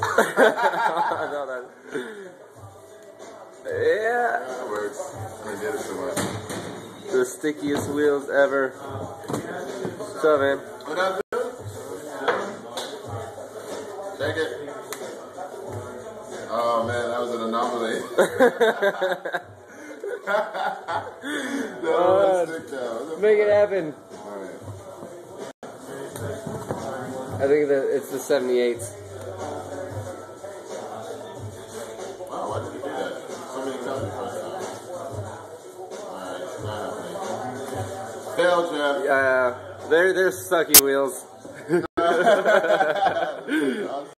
no, that, yeah, That works. I did it too much. the stickiest wheels ever. What's up, man? What up, dude? Check it. Oh man, that was an anomaly. no, Uh. Make it happen. Alright. I think that it's the 78s. Belgium. Yeah, they're, they're sucky wheels.